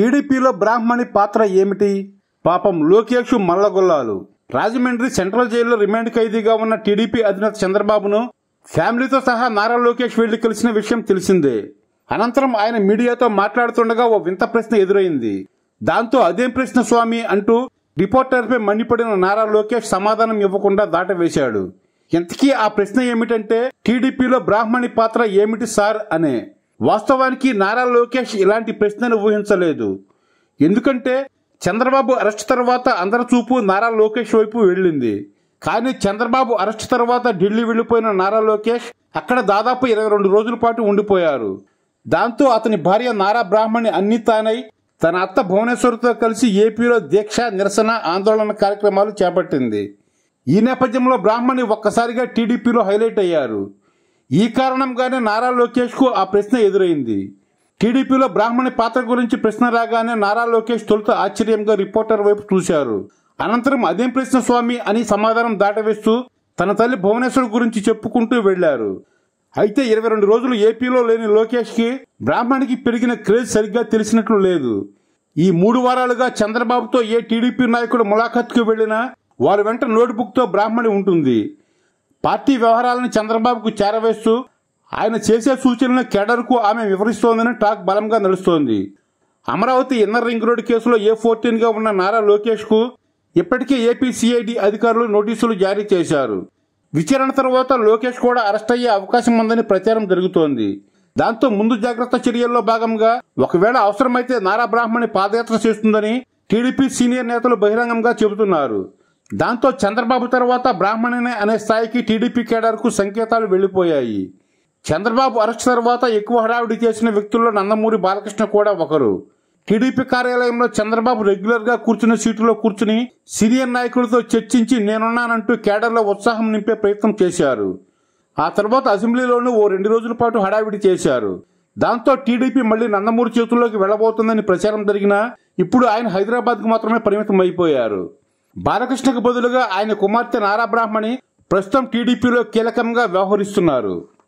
టీడీపీలో బ్రాహ్మణి పాత్ర ఏమిటి? పాపం లోకేష్ మల్లగొల్లాలు. రాజమండ్రి సెంట్రల్ జైల్లో రిమాండ్ ఖైదీగా ఉన్న టీడీపీ అధినేత చంద్రబాబును ఫ్యామిలీతో సహా నారా లోకేష్ వెళ్ళి కలిసిన విషయం తెలిసిందే. అనంతరం ఆయన మీడియాతో మాట్లాడుతుండగా ఓ వింత ప్రశ్న ఎదురైంది. దాంతో అదేం ప్రశ్న స్వామి అంటూ రిపోర్టర్పై మండిపడిన నారా లోకేష్ సమాధానం ఇవ్వకుండా దాటవేశాడు. ఇంతకీ ఆ ప్రశ్న ఏమిటంటే టీడీపీలో బ్రాహ్మణి పాత్ర ఏమిటి సార్? అనే వాస్తవానికి నారా లోకేష్ ఇలాంటి ప్రశ్నను ఊహించలేదు. ఎందుకంటే చంద్రబాబు అరెస్ట్ తర్వాత అందరి చూపు నారా లోకేష్ వైపు వెళ్ళింది. కానీ చంద్రబాబు అరెస్ట్ తర్వాత ఢిల్లీ వెళ్ళిపోయిన నారా లోకేష్ అక్కడ దాదాపు ఇరవై రెండు రోజుల పాటు ఉండిపోయారు. దాంతో అతని భార్య నారా బ్రాహ్మణి అన్ని తానై తన అత్త భువనేశ్వర్తో కలిసి ఏపీలో దీక్ష నిరసన ఆందోళన కార్యక్రమాలు చేపట్టింది. ఈ నేపథ్యంలో బ్రాహ్మణి ఒక్కసారిగా టీడీపీలో హైలైట్ అయ్యారు. ఈ కారణంగానే నారా లోకేష్కు ఆ ప్రశ్న ఎదురైంది. టీడీపీలో బ్రాహ్మణి పాత్ర గురించి ప్రశ్న రాగానే నారా లోకేష్ తొలుత ఆశ్చర్యంగా రిపోర్టర్ వైపు చూశారు. అనంతరం అదేం ప్రశ్న స్వామి అని సమాధానం దాటవేస్తూ తన తల్లి భువనేశ్వర్ గురించి చెప్పుకుంటూ వెళ్ళారు అయితే ఇరవై రెండు రోజులు ఏపీలో లేని లోకేష్కి బ్రాహ్మణికి పెరిగిన క్రేజ్ సరిగ్గా తెలిసినట్లు లేదు. ఈ మూడు వారాలుగా చంద్రబాబుతో ఏ టీడీపీ నాయకుడు ములాఖత్కు వెళ్ళినా వారి వెంట నోటుబుక్తో బ్రాహ్మణి ఉంటుంది. పార్టీ వ్యవహారాలను చంద్రబాబుకు చేరవేస్తూ ఆయన చేసే సూచనలను కేడర్కు ఆమె వివరిస్తోందని టాక్ బలంగా నడుస్తోంది. అమరావతి ఇన్నర్ రింగ్ రోడ్ కేసులో ఏ ఫోర్టీన్గా ఉన్న నారా లోకేష్కు ఇప్పటికే ఏపీ సిఐడి అధికారులు నోటీసులు జారీ చేశారు. విచారణ తర్వాత లోకేష్ కూడా అరెస్ట్ అయ్యే అవకాశం ఉందని ప్రచారం జరుగుతోంది. దాంతో ముందు జాగ్రత్త చర్యల్లో భాగంగా ఒకవేళ అవసరమైతే నారా బ్రాహ్మణి పాదయాత్ర చేస్తుందని టీడీపీ సీనియర్ నేతలు బహిరంగంగా చెబుతున్నారు. దాంతో చంద్రబాబు తర్వాత బ్రాహ్మణనే అనే స్థాయికి టీడీపీ కేడర్కు సంకేతాలు వెళ్ళిపోయాయి చంద్రబాబు అరెస్ట్ తర్వాత ఎక్కువ హడావిడి చేసిన వ్యక్తుల్లో నందమూరి బాలకృష్ణ కూడా ఒకరు. టీడీపీ కార్యాలయంలో చంద్రబాబు రెగ్యులర్గా కూర్చున్న సీటులో కూర్చుని సీనియర్ నాయకులతో చర్చించి నేనున్నానంటూ కేడర్లో ఉత్సాహం నింపే ప్రయత్నం చేశారు. ఆ తర్వాత అసెంబ్లీలోనూ ఓ రెండు రోజుల పాటు హడావిడి చేశారు. దాంతో టీడీపీ మళ్ళీ నందమూరి చేతుల్లోకి వెళ్ళబోతుందని ప్రచారం జరిగినా ఇప్పుడు ఆయన హైదరాబాద్కు మాత్రమే పరిమితం అయిపోయారు బాలకృష్ణకు బదులుగా ఆయన కుమార్తె నారా బ్రాహ్మణి ప్రస్తుతం టీడీపీలో కీలకంగా వ్యవహరిస్తున్నారు.